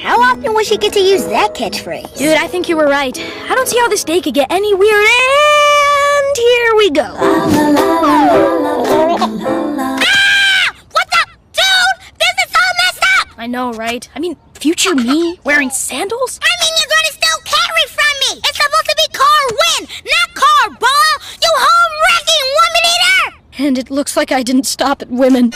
How often will she get to use that catchphrase? Dude, I think you were right. I don't see how this day could get any weird. And here we go. Ah! What the? Dude, this is all messed up! I know, right? I mean, future me wearing sandals? I mean, you're gonna steal carry from me! It's supposed to be car win, not car ball! You home wrecking woman eater! And it looks like I didn't stop at women.